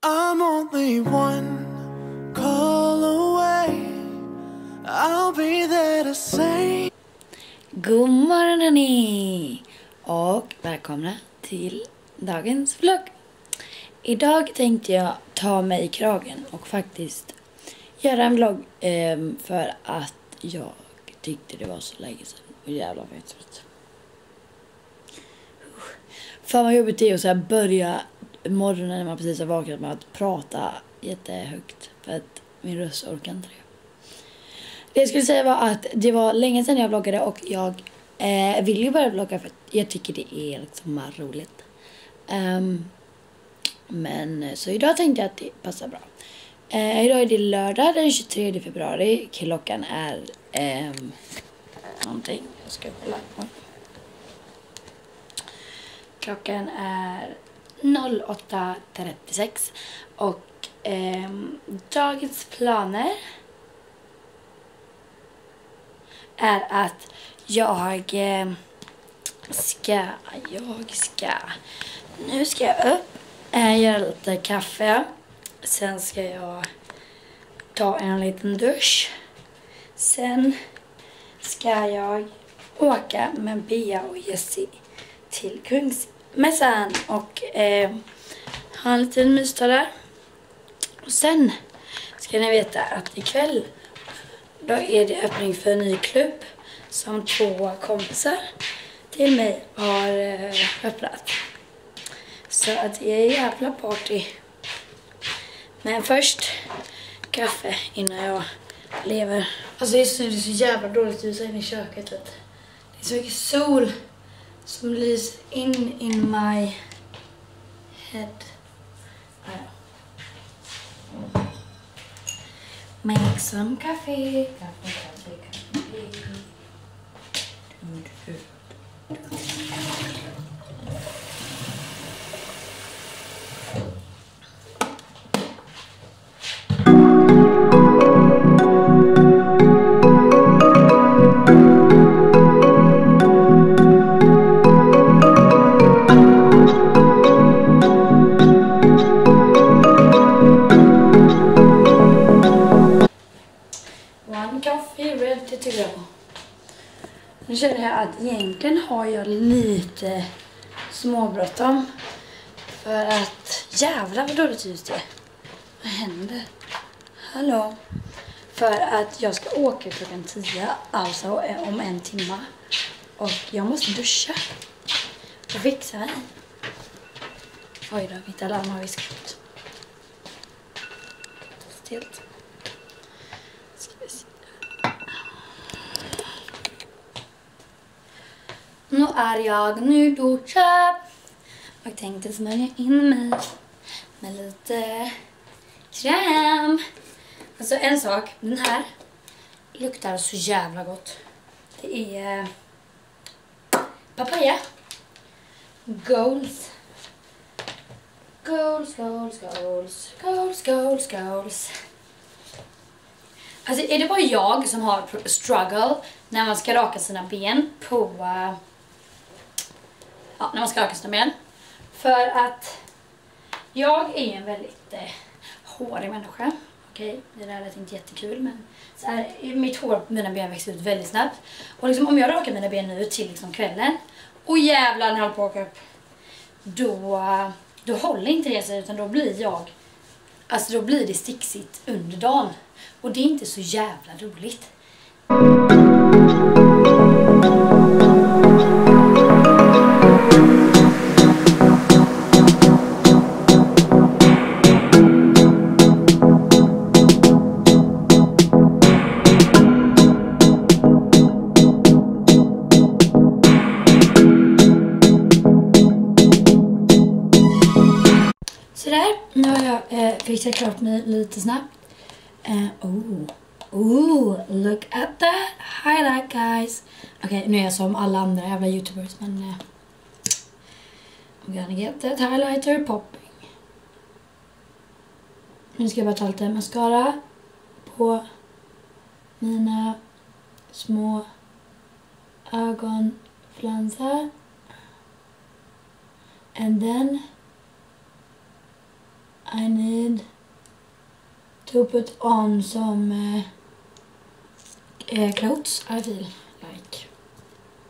I'm only one call away. I'll be there to say. God morgon hörni! Och välkomna till dagens vlogg. Idag tänkte jag ta mig i kragen och faktiskt göra en vlogg ehm, för att jag tyckte det var så länge sedan. Och jävlar vad jag är trött. Fan vad jobbigt det är att så börja morgonen när man precis har vaknat med att prata jättehögt. För att min röst orkar inte det. Det jag skulle säga var att det var länge sedan jag vloggade och jag eh, vill ju börja vlogga för att jag tycker det är liksom roligt. Um, men så idag tänkte jag att det passar bra. Eh, idag är det lördag den 23 februari. Klockan är eh, någonting. Jag ska kolla på. Klockan är 08.36 och eh, dagens planer är att jag eh, ska, jag ska, nu ska jag upp, äh, göra lite kaffe. Sen ska jag ta en liten dusch. Sen ska jag åka med Bea och Jessie till Mässan och eh, ha en liten mysdag där. Och sen ska ni veta att ikväll då är det öppning för en ny klubb som två kompisar till mig har eh, öppnat. Så att det är jävla party. Men först kaffe innan jag lever. Alltså just nu är det så jävla dåligt ljus inne i köket. Det är så mycket sol som lyser in in my head. Ah, ja. Make some coffee. Kaffe, kaffe, kaffe. Lite småbråttom. För att jävlar vad dåligt ljus det är. Vad händer? Hallå? För att jag ska åka klockan 10, alltså eh, om en timme. Och jag måste duscha. Och fixa mig. Oj då, mitt alarm har viskat. Stelt. Ska vi se. Nu är jag nyduschad och tänkte smörja in mig med lite kräm. Alltså en sak, den här luktar så jävla gott. Det är eh, papaya. Goals. Goals, goals, goals, goals, goals, goals. Alltså är det bara jag som har struggle när man ska raka sina ben på... Eh, ja, när man ska öka sina ben. För att jag är en väldigt eh, hårig människa. Okej, det där lät inte jättekul men så här, mitt hår på mina ben växer ut väldigt snabbt. Och liksom, om jag rakar mina ben nu till liksom kvällen och jävlar när jag håller på att åka upp. Då, då håller inte det sig utan då blir jag Alltså då blir det sticksigt under dagen. Och det är inte så jävla roligt. Sådär, nu har jag eh, fixat klart mig lite snabbt. Eh, oh. oh, look at that highlight guys. Okej, nu är jag som alla andra jävla youtubers men... Eh, I'm gonna get that highlighter popping. Nu ska jag bara ta lite mascara på mina små ögonfransar. And then i need to put on some uh, clothes I feel like.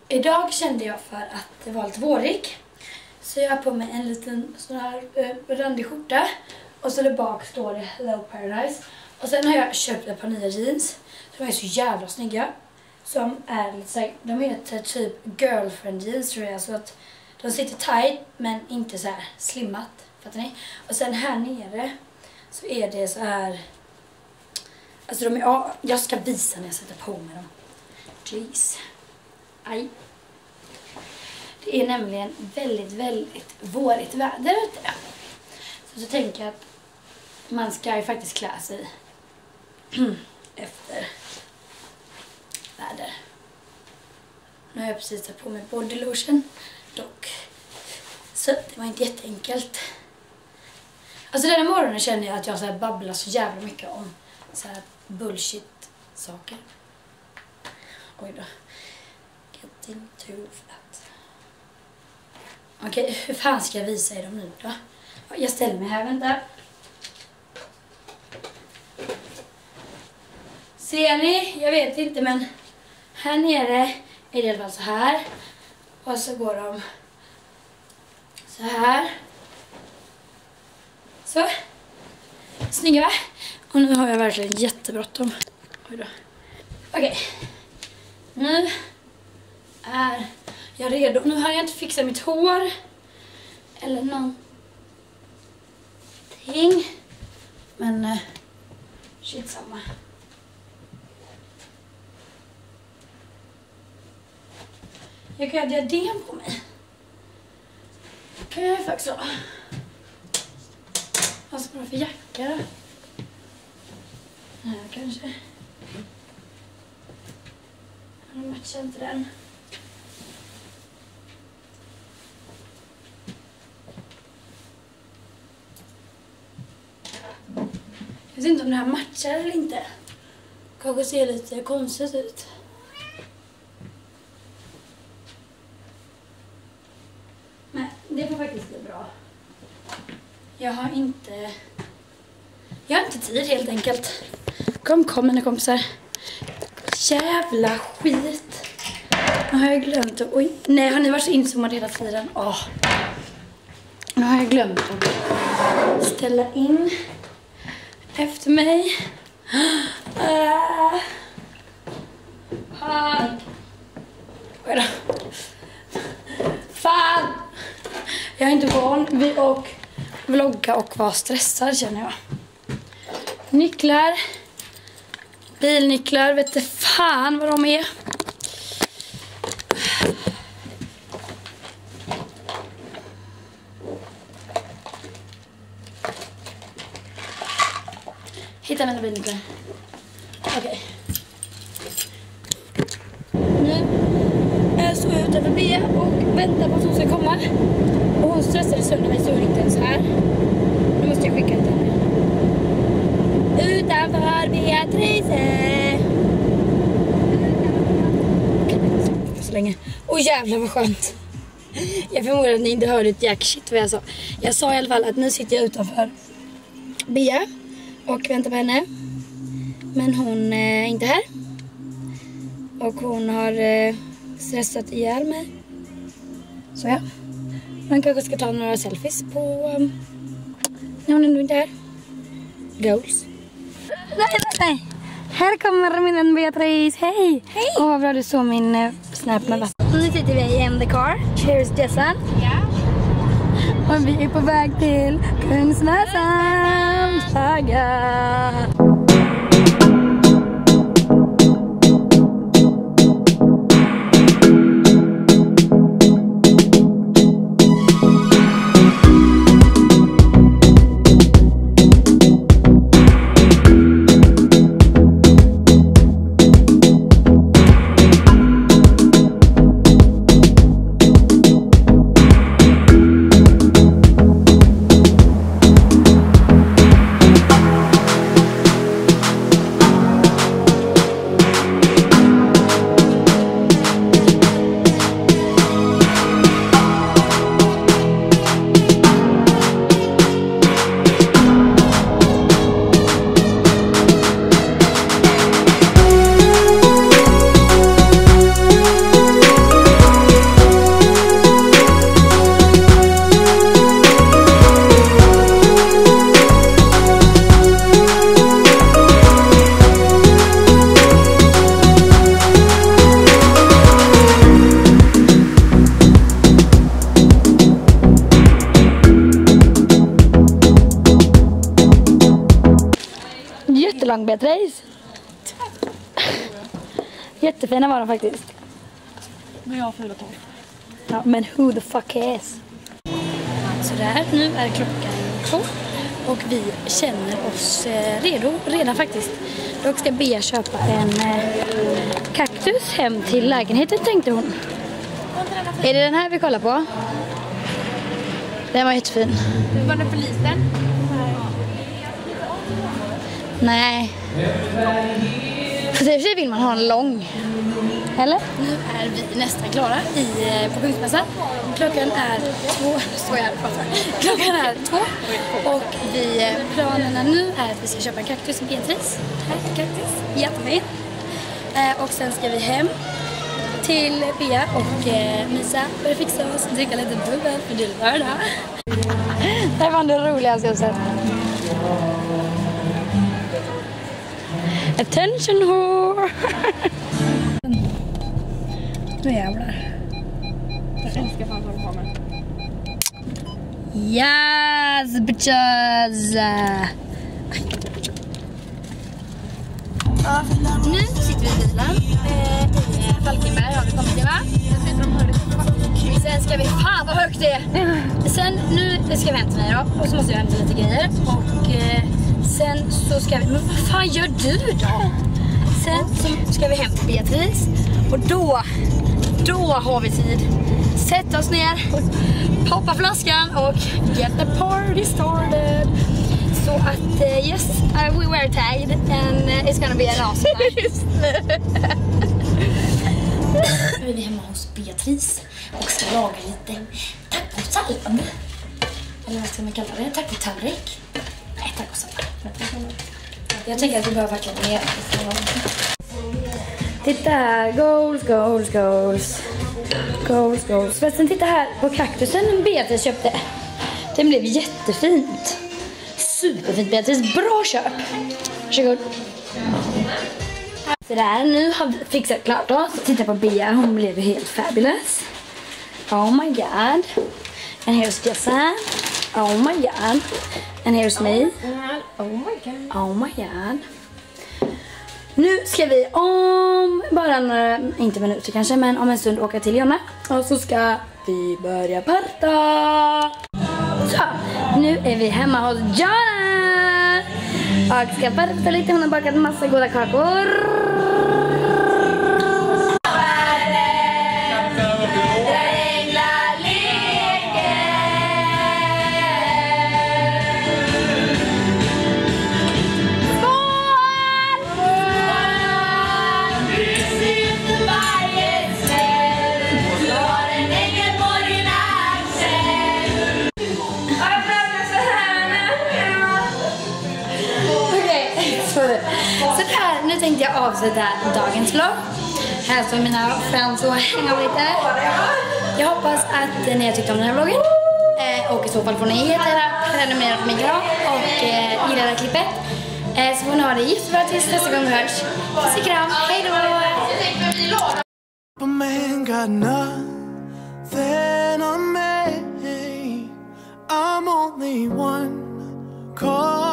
Idag kände jag för att det var lite vårig. Så jag har på mig en liten sån här uh, randig skjorta. Och så där bak står det Hello Paradise. Och sen har jag köpt ett par nya jeans. De är så jävla snygga. Som är lite så här, de heter typ girlfriend jeans tror jag. Så att de sitter tight men inte så här slimmat. Fattar ni? Och sen här nere så är det så här... Alltså de är... Ja, jag ska visa när jag sätter på mig dem. Jeez. Aj. Det är nämligen väldigt, väldigt vårigt väder ute. Så så tänker jag att man ska ju faktiskt klä sig efter väder. Nu har jag precis tagit på mig bodylotion. dock. Så det var inte jätteenkelt. Alltså den här morgonen känner jag att jag så här babblar så jävla mycket om så här bullshit-saker. Oj då. Getting too flat. Okej, okay, hur fan ska jag visa er dem nu då? Jag ställer mig här, vänta. Ser ni? Jag vet inte men här nere är det i alla fall så här. Och så går de så här. Så. Snygga va? Och nu har jag verkligen jättebråttom. Oj då. Okej. Okay. Nu är jag redo. Nu har jag inte fixat mitt hår. Eller någonting. Men eh, shit samma. Jag kan ha diadem på mig. kan jag faktiskt ha. Vad ska man ha för jacka då? Här kanske. Jag matchar inte den. Jag vet inte om det här matchar eller inte. Kanske ser lite konstigt ut. det var faktiskt bra. Jag har inte... Jag har inte tid helt enkelt. Kom, mina kompisar. Jävla skit. Nu har jag glömt att... Oj, nej, har ni varit så inzoomade hela tiden? Åh. Nu har jag glömt att ställa in efter mig. Uh. Fan. Oj då. Fan. Jag är inte van vid att vlogga och vara stressad känner jag. Nycklar. Bilnycklar, vet du fan vad de är. Hitta mina bilnycklar. Okej. Okay. Nu är jag utanför Bea och väntar på att hon ska komma. Och hon stressade sönder mig så hon inte ens här. Nu måste jag skicka till henne. Utanför Beatrice. Så Åh jävlar vad skönt. Jag förmodar att ni inte hörde ett jack shit vad jag sa. Jag sa i alla fall att nu sitter jag utanför Bea och väntar på henne. Men hon är inte här. Och hon har eh, stressat ihjäl mig. Så ja. Man kanske ska ta några selfies på... Um, när hon ändå inte är här. Goals. Nej, nej, nej. Här kommer min vän Beatrice. Hej! Hej! Åh, vad bra du såg min uh, snap med vatten. Nu sitter vi i the car. Cheers Jessan. Ja. Och vi är på väg till Kungsnäsan. Saga. Beatrice. Jättefina var de faktiskt. Men jag har fyra tolv. Ja, men who the fuck cares? Sådär, nu är klockan två och vi känner oss eh, redo redan faktiskt. Jag ska be köpa en eh, kaktus hem till lägenheten tänkte hon. Är det den här vi kollar på? Den var jättefin. Var den för liten? Nej. Fast i och för sig vill man ha en lång. Eller? Nu är vi nästan klara i, eh, på Kungsmässan. Klockan är två. Nu står jag här och pratar. Klockan är två. Och vi, eh, planerna nu är att vi ska köpa en kaktus i Beatrice. Här, kaktus. Jättefin. Eh, och sen ska vi hem till Bea och eh, mysa, börja fixa oss, dricka lite bubbel för det är lördag. Det var det roligaste jag sett. Attention whore! Nu jävlar. Jag älskar fan vad du har med. Yes bitches! Ja, nu sitter vi i bilen. Eh, Falkenberg har vi kommit till va? Sen ska vi, fan vad högt det är! Sen nu ska vi till mig då och så måste jag hämta lite grejer. Och eh, sen så ska vi, men vad fan gör du då? Sen så ska vi hem till Beatrice och då, då har vi tid. Sätta oss ner, poppa flaskan och get the party started. Så att eh, yes, uh, we were tired and uh, it's gonna be an awesome night. Nu är vi hemma hos Beatrice och ska laga lite tacosallad. Eller vad ska man kalla det? Tacotallrik? Jag tänker att vi behöver verkligen mer. Titta här, goals, goals, goals. Goals, goals. Förresten, titta här på kaktusen Beatrice köpte. Den blev jättefint. Superfint Beatrice, bra köp. Varsågod. Sådär, nu har vi fixat klart oss. Titta på Bea, hon blev ju helt fabulous. Oh my god. En hel Jessa. Oh my god. And here's me. Oh my god. Oh my god. Nu ska vi om bara några, inte minuter kanske, men om en stund åka till Jonna. Och så ska vi börja parta. Så, nu är vi hemma hos Jonna. Och ska parta lite, hon har bakat massa goda kakor. Avsluta dagens vlogg. Här står mina friends och hänga lite. Jag hoppas att ni har tyckt om den här vloggen. Eh, och i så fall får ni jättegärna prenumerera på min kanal och eh, gilla det här klippet. Eh, så får ni ha det jättebra tills nästa gång vi hörs. Puss och kram, hej då! A man got nothing on me. I'm only one call